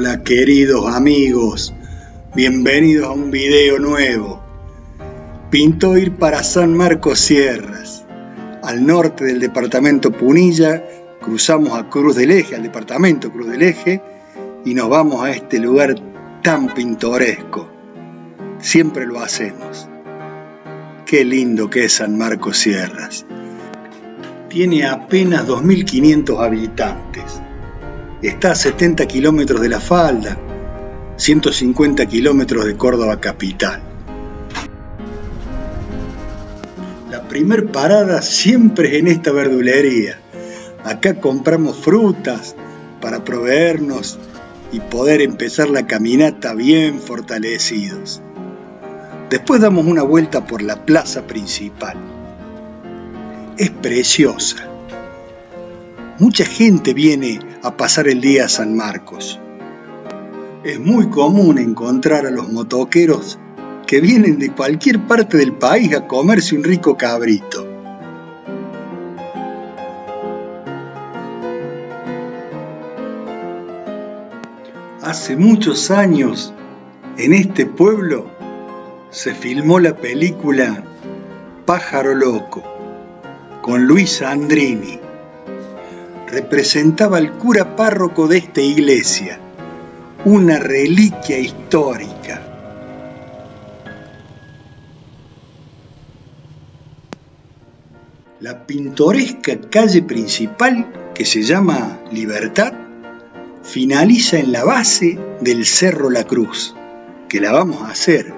Hola queridos amigos, bienvenidos a un video nuevo. Pintó ir para San Marcos Sierras, al norte del departamento Punilla, cruzamos a Cruz del Eje, al departamento Cruz del Eje, y nos vamos a este lugar tan pintoresco. Siempre lo hacemos. Qué lindo que es San Marcos Sierras. Tiene apenas 2.500 habitantes está a 70 kilómetros de la falda, 150 kilómetros de Córdoba capital. La primer parada siempre es en esta verdulería. Acá compramos frutas para proveernos y poder empezar la caminata bien fortalecidos. Después damos una vuelta por la plaza principal. Es preciosa. Mucha gente viene a pasar el día a San Marcos. Es muy común encontrar a los motoqueros que vienen de cualquier parte del país a comerse un rico cabrito. Hace muchos años, en este pueblo, se filmó la película Pájaro Loco con Luis Andrini representaba al cura párroco de esta iglesia, una reliquia histórica. La pintoresca calle principal, que se llama Libertad, finaliza en la base del Cerro La Cruz, que la vamos a hacer.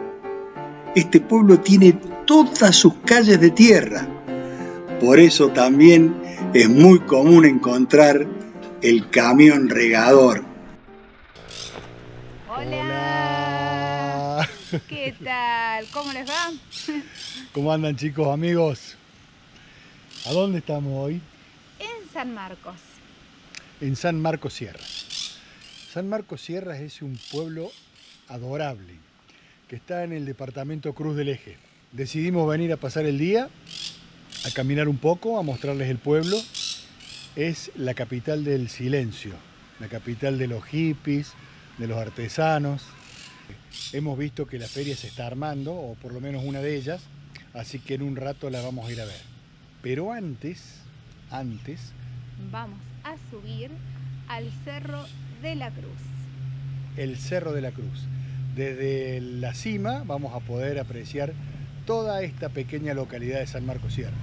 Este pueblo tiene todas sus calles de tierra, por eso también es muy común encontrar el camión regador. Hola. ¿Qué tal? ¿Cómo les va? ¿Cómo andan chicos, amigos? ¿A dónde estamos hoy? En San Marcos. En San Marcos Sierras. San Marcos Sierras es un pueblo adorable que está en el departamento Cruz del Eje. Decidimos venir a pasar el día a caminar un poco, a mostrarles el pueblo. Es la capital del silencio, la capital de los hippies, de los artesanos. Hemos visto que la feria se está armando, o por lo menos una de ellas, así que en un rato la vamos a ir a ver. Pero antes, antes... Vamos a subir al Cerro de la Cruz. El Cerro de la Cruz. Desde la cima vamos a poder apreciar toda esta pequeña localidad de San Marcos Sierra.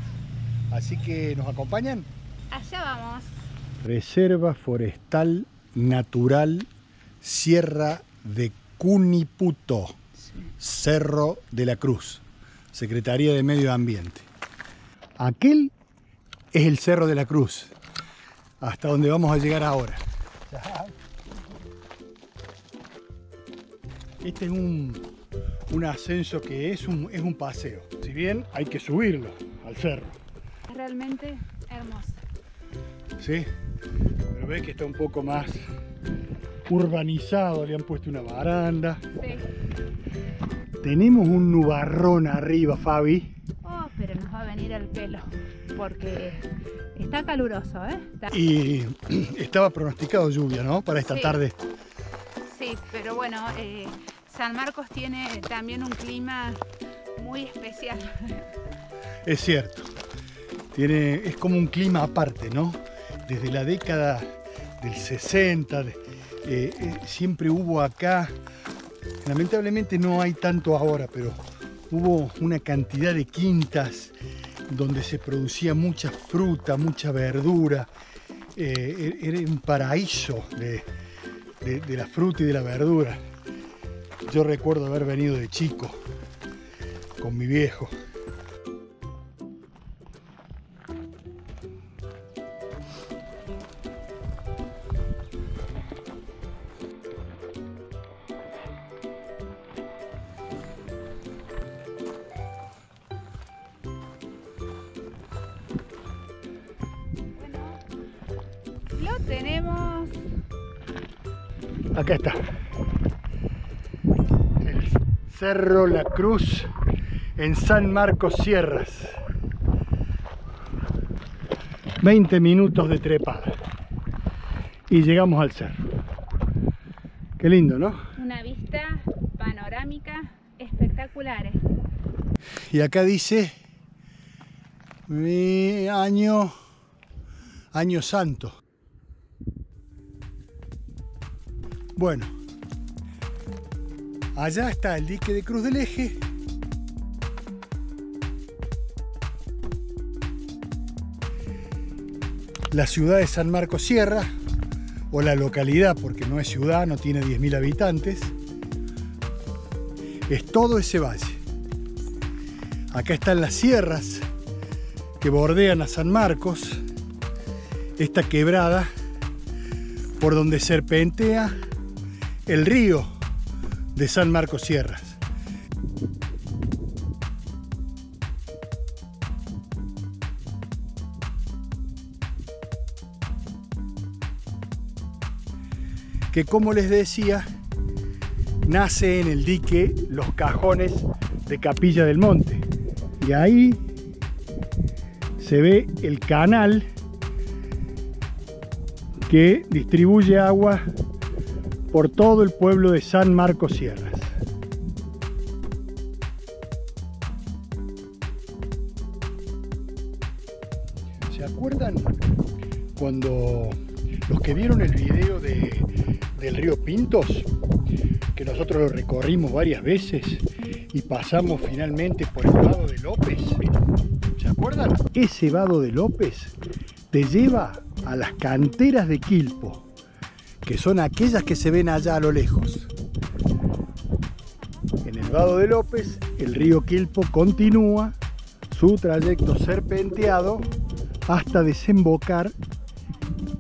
Así que, ¿nos acompañan? Allá vamos. Reserva Forestal Natural Sierra de Cuniputo, Cerro de la Cruz, Secretaría de Medio Ambiente. Aquel es el Cerro de la Cruz, hasta donde vamos a llegar ahora. Este es un, un ascenso que es un, es un paseo. Si bien hay que subirlo al cerro. Realmente hermoso. Sí, pero ves que está un poco más urbanizado, le han puesto una baranda. Sí. Tenemos un nubarrón arriba, Fabi. Oh, pero nos va a venir al pelo, porque está caluroso, ¿eh? Está... Y estaba pronosticado lluvia, ¿no? Para esta Sí. tarde. Sí, pero bueno, eh, San Marcos tiene también un clima muy especial. Es cierto. Tiene, es como un clima aparte, ¿no? Desde la década del 60, de- eh, eh, siempre hubo acá, lamentablemente no hay tanto ahora, pero hubo una cantidad de quintas donde se producía mucha fruta, mucha verdura. Eh, er- era un paraíso de, de- de la fruta y de la verdura. Yo recuerdo haber venido de chico con mi viejo. Lo tenemos. Acá está. Cerro La Cruz en San Marcos Sierras. 20 minutos de trepada. Y llegamos al cerro. Qué lindo, ¿no? Una vista panorámica espectacular. Y acá dice mi año, año santo. Bueno, allá está el dique de Cruz del Eje. La ciudad de San Marcos Sierra, o la localidad, porque no es ciudad, no tiene 10.000 habitantes. Es todo ese valle. Acá están las sierras que bordean a San Marcos, esta quebrada por donde serpentea el río de San Marcos Sierras. Que como les decía, nace en el dique Los Cajones de Capilla del Monte. Y ahí se ve el canal que distribuye agua por todo el pueblo de San Marcos Sierras. ¿Se acuerdan cuando los que vieron el video de, del río Pintos, que nosotros lo recorrimos varias veces y pasamos finalmente por el vado de López? ¿Se acuerdan? Ese vado de López te lleva a las canteras de Quilpo, que son aquellas que se ven allá a lo lejos. En el vado de López, el río Quilpo continúa su trayecto serpenteado hasta desembocar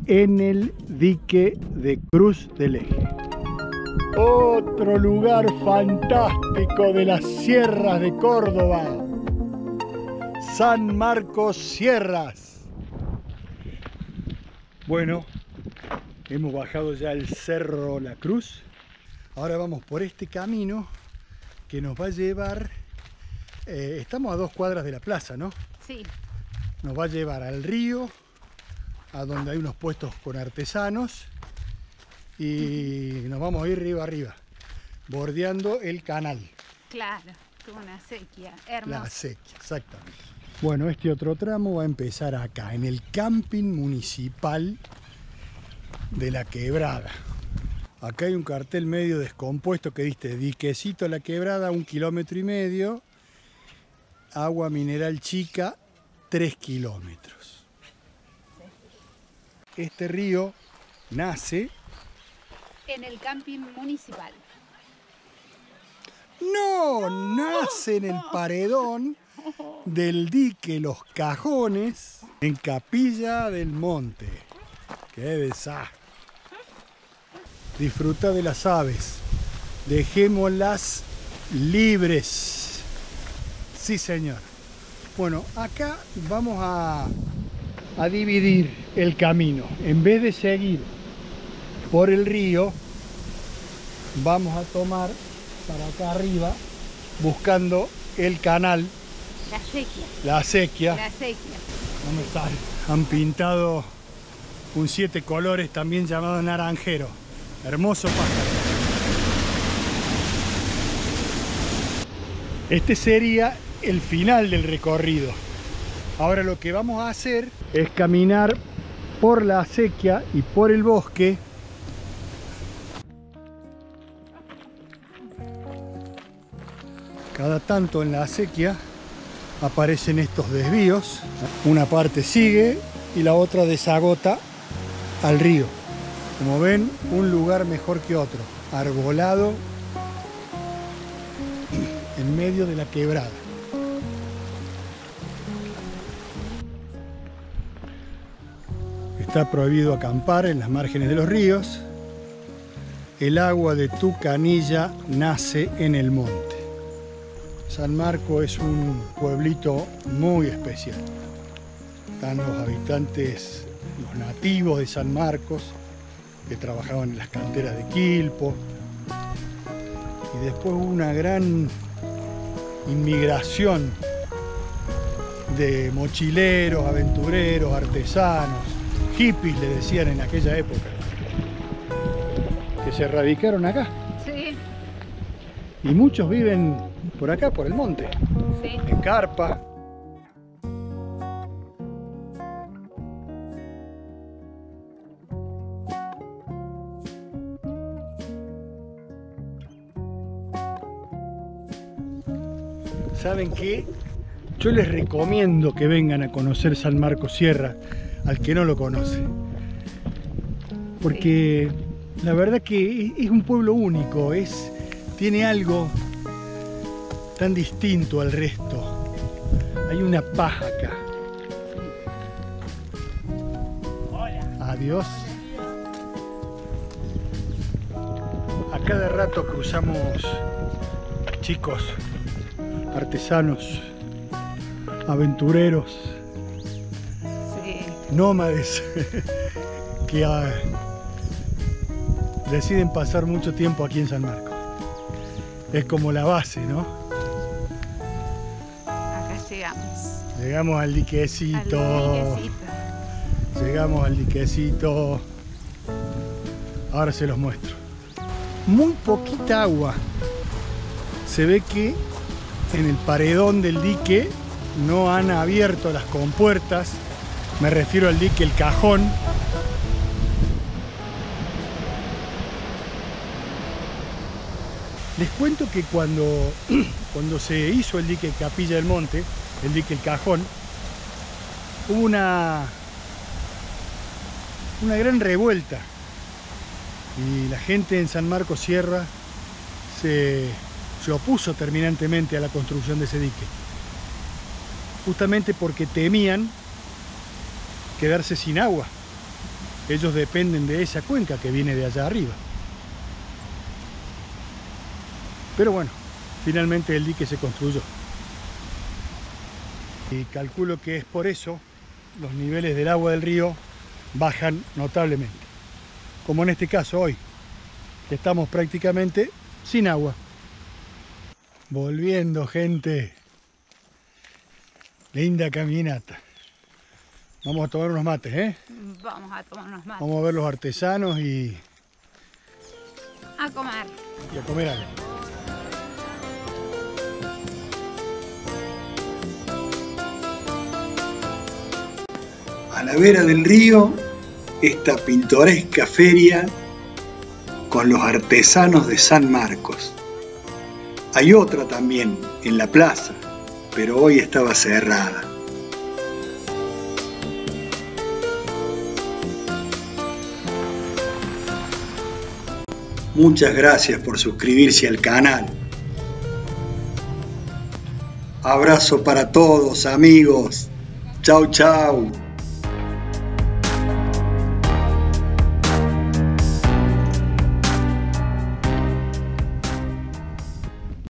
en el dique de Cruz del Eje. Otro lugar fantástico de las sierras de Córdoba. San Marcos Sierras. Bueno, hemos bajado ya el Cerro La Cruz. Ahora vamos por este camino que nos va a llevar... eh, estamos a dos cuadras de la plaza, ¿no? Sí, Nos va a llevar al río, a donde hay unos puestos con artesanos. Y nos vamos a ir río arriba, bordeando el canal. claro, una sequía La hermosa. sequía, exactamente. Bueno, este otro tramo va a empezar acá, en el camping municipal de la quebrada. Acá hay un cartel medio descompuesto que dice diquecito la quebrada, un kilómetro y medio, agua mineral chica, tres kilómetros. Este río nace, En el camping municipal. no, nace en el paredón del dique Los Cajones en Capilla del Monte. ¡Qué desastre! Disfruta de las aves. Dejémoslas libres. Sí, señor. Bueno, acá vamos a, a dividir el camino. En vez de seguir por el río, vamos a tomar para acá arriba, buscando el canal, La sequía. la acequia. La sequía. No me sale. Han pintado un siete colores también llamado naranjero. Hermoso pájaro. Este sería el final del recorrido. Ahora lo que vamos a hacer es caminar por la acequia y por el bosque. Cada tanto en la acequia aparecen estos desvíos. Una parte sigue y la otra desagota al río. Como ven, un lugar mejor que otro, arbolado en medio de la quebrada. Está prohibido acampar en las márgenes de los ríos. El agua de tu canilla nace en el monte. San Marco es un pueblito muy especial. Están los habitantes, los nativos de San Marcos, que trabajaban en las canteras de Quilpo. Y después hubo una gran inmigración de mochileros, aventureros, artesanos, hippies le decían en aquella época, que se radicaron acá. Sí. Y muchos viven por acá, por el monte, Sí. en carpa. ¿Saben qué? Yo les recomiendo que vengan a conocer San Marcos Sierra al que no lo conoce. Porque la verdad que es un pueblo único, es, tiene algo tan distinto al resto. Hay una paz acá. Adiós. A cada rato cruzamos chicos, artesanos, aventureros, Sí. nómades que ah, deciden pasar mucho tiempo aquí en San Marcos. Es como la base, ¿no? Acá llegamos. Llegamos al diquecito. Al diquecito. Llegamos al diquecito. Ahora se los muestro. Muy poquita agua. Se ve que en el paredón del dique no han abierto las compuertas. Me refiero al dique El Cajón. Les cuento que cuando, cuando se hizo el dique Capilla del Monte, el dique El Cajón, hubo una, una gran revuelta y la gente en San Marcos Sierra se, se opuso terminantemente a la construcción de ese dique, justamente porque temían quedarse sin agua. Ellos dependen de esa cuenca que viene de allá arriba. Pero bueno, finalmente el dique se construyó. Y calculo que es por eso los niveles del agua del río bajan notablemente. Como en este caso hoy, que estamos prácticamente sin agua. Volviendo, gente. Linda caminata. Vamos a tomar unos mates, ¿eh? Vamos a tomar unos mates. Vamos a ver los artesanos y, A comer. y a comer algo. A la vera del río, esta pintoresca feria con los artesanos de San Marcos. Hay otra también en la plaza, pero hoy estaba cerrada. Muchas gracias por suscribirse al canal. Abrazo para todos amigos. Chau chau.